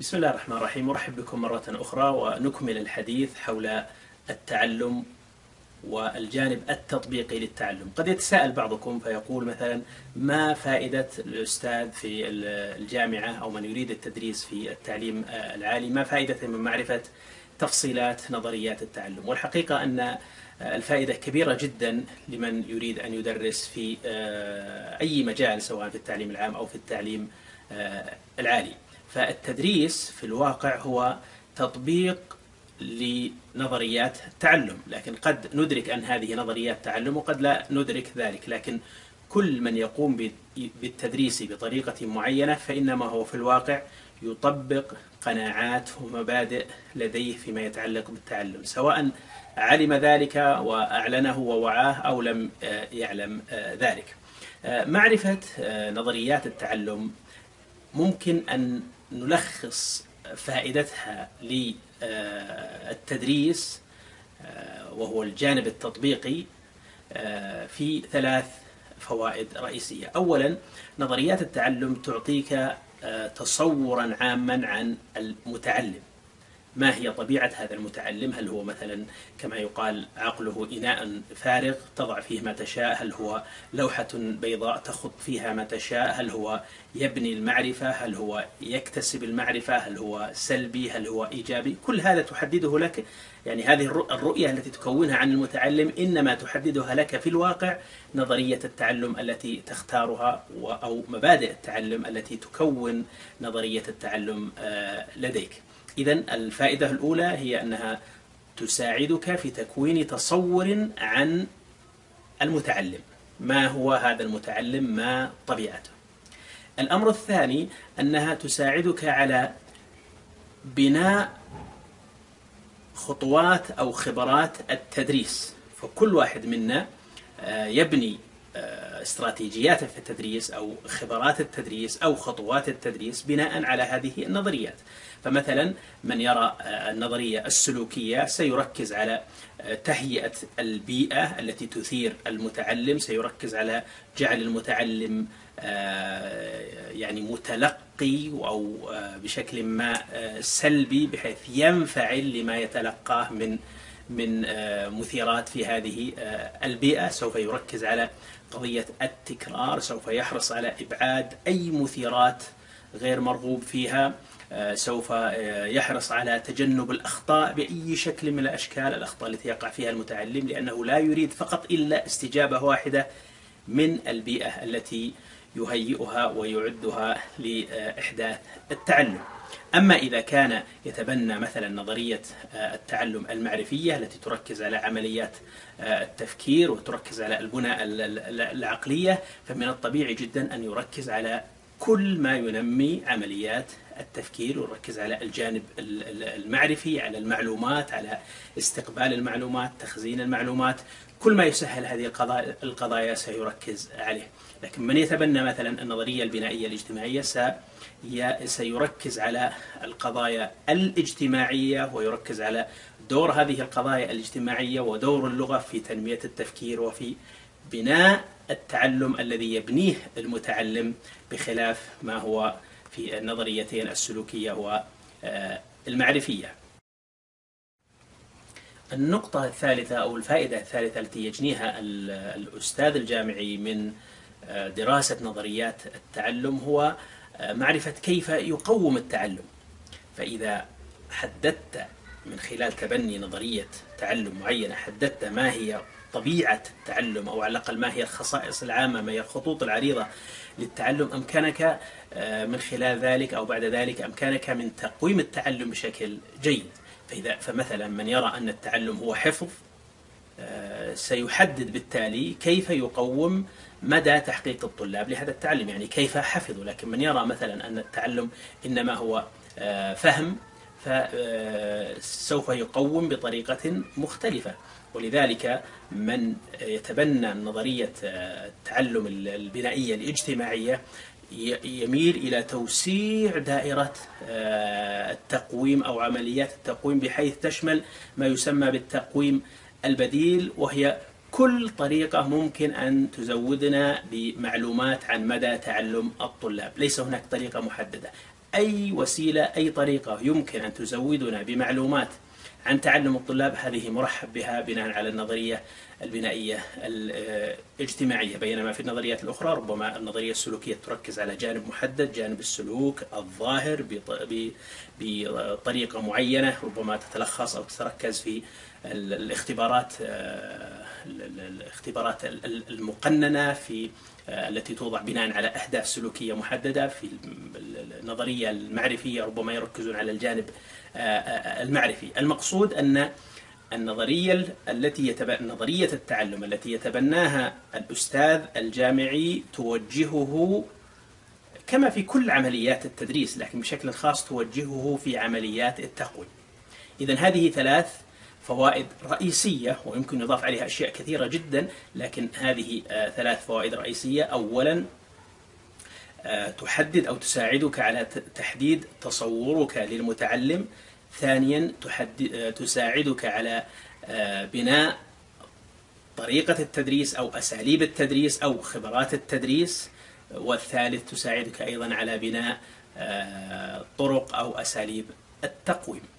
بسم الله الرحمن الرحيم. أرحب بكم مرة أخرى ونكمل الحديث حول التعلم والجانب التطبيقي للتعلم. قد يتساءل بعضكم فيقول مثلا ما فائدة الأستاذ في الجامعة أو من يريد التدريس في التعليم العالي؟ ما فائدة من معرفة تفصيلات نظريات التعلم؟ والحقيقة أن الفائدة كبيرة جدا لمن يريد أن يدرس في أي مجال سواء في التعليم العام أو في التعليم العالي. فالتدريس في الواقع هو تطبيق لنظريات التعلم لكن قد ندرك أن هذه نظريات تعلم وقد لا ندرك ذلك لكن كل من يقوم بالتدريس بطريقة معينة فإنما هو في الواقع يطبق قناعات ومبادئ لديه فيما يتعلق بالتعلم سواء علم ذلك وأعلنه ووعاه أو لم يعلم ذلك. معرفة نظريات التعلم ممكن أن نلخص فائدتها للتدريس وهو الجانب التطبيقي في ثلاث فوائد رئيسية. أولا نظريات التعلم تعطيك تصورا عاما عن المتعلم. ما هي طبيعة هذا المتعلم؟ هل هو مثلا كما يقال عقله إناء فارغ تضع فيه ما تشاء؟ هل هو لوحة بيضاء تخط فيها ما تشاء؟ هل هو يبني المعرفة؟ هل هو يكتسب المعرفة؟ هل هو سلبي؟ هل هو إيجابي؟ كل هذا تحدده لك يعني هذه الرؤية التي تكونها عن المتعلم إنما تحددها لك في الواقع نظرية التعلم التي تختارها أو مبادئ التعلم التي تكون نظرية التعلم لديك. إذا الفائدة الأولى هي أنها تساعدك في تكوين تصور عن المتعلم. ما هو هذا المتعلم؟ ما طبيعته. الأمر الثاني أنها تساعدك على بناء خطوات أو خبرات التدريس. فكل واحد منا يبني استراتيجيات في التدريس أو خبرات التدريس أو خطوات التدريس بناء على هذه النظريات. فمثلا من يرى النظرية السلوكية سيركز على تهيئة البيئة التي تثير المتعلم، سيركز على جعل المتعلم يعني متلقي أو بشكل ما سلبي بحيث ينفعل لما يتلقاه من من مثيرات في هذه البيئة، سوف يركز على قضية التكرار سوف يحرص على إبعاد أي مثيرات غير مرغوب فيها. سوف يحرص على تجنب الأخطاء بأي شكل من الأشكال الأخطاء التي يقع فيها المتعلم لأنه لا يريد فقط إلا استجابة واحدة من البيئة التي يهيئها ويعدها لإحداث التعلم. أما إذا كان يتبنى مثلا نظرية التعلم المعرفية التي تركز على عمليات التفكير وتركز على البنى العقلية فمن الطبيعي جدا أن يركز على كل ما ينمي عمليات التفكير ويركز على الجانب المعرفي على المعلومات على استقبال المعلومات تخزين المعلومات. كل ما يسهل هذه القضايا, القضايا سيركز عليه. لكن من يتبنى مثلا النظرية البنائية الاجتماعية سيركز على القضايا الاجتماعية ويركز على دور هذه القضايا الاجتماعية ودور اللغة في تنمية التفكير وفي بناء التعلم الذي يبنيه المتعلم بخلاف ما هو في النظريتين السلوكية والمعرفية. النقطة الثالثة أو الفائدة الثالثة التي يجنيها الأستاذ الجامعي من دراسة نظريات التعلم هو معرفة كيف يقوم التعلم. فإذا حددت من خلال تبني نظرية تعلم معينة حددت ما هي طبيعة التعلم أو على الأقل ما هي الخصائص العامة ما هي الخطوط العريضة للتعلم أمكنك من خلال ذلك أو بعد ذلك أمكنك من تقويم التعلم بشكل جيد. فإذا فمثلا من يرى أن التعلم هو حفظ سيحدد بالتالي كيف يقوم مدى تحقيق الطلاب لهذا التعلم. يعني كيف حفظوا. لكن من يرى مثلا أن التعلم إنما هو فهم فسوف يقوم بطريقة مختلفة. ولذلك من يتبنى نظرية التعلم البنائية الاجتماعية يميل إلى توسيع دائرة التقويم أو عمليات التقويم بحيث تشمل ما يسمى بالتقويم البديل وهي كل طريقة ممكن أن تزودنا بمعلومات عن مدى تعلم الطلاب. ليس هناك طريقة محددة. أي وسيلة أي طريقة يمكن أن تزودنا بمعلومات عن تعلم الطلاب. هذه مرحب بها بناء على النظرية البنائية الاجتماعية. بينما في النظريات الأخرى ربما النظرية السلوكية تركز على جانب محدد جانب السلوك الظاهر بطريقة معينة. ربما تتلخص أو تتركز في الاختبارات الاختبارات المقننة في التي توضع بناء على أهداف سلوكية محددة في النظرية المعرفية ربما يركزون على الجانب المعرفي. المقصود أن النظرية التي يتب... نظرية التعلم التي يتبناها الأستاذ الجامعي توجهه كما في كل عمليات التدريس لكن بشكل خاص توجهه في عمليات التقويم. إذا هذه ثلاث فوائد رئيسية ويمكن يضاف عليها أشياء كثيرة جدا لكن هذه آه، ثلاث فوائد رئيسية. أولا آه، تحدد أو تساعدك على تحديد تصورك للمتعلم. ثانيا تحدد آه، تساعدك على بناء طريقة التدريس أو أساليب التدريس أو خبرات التدريس. والثالث تساعدك أيضا على بناء طرق أو أساليب التقويم.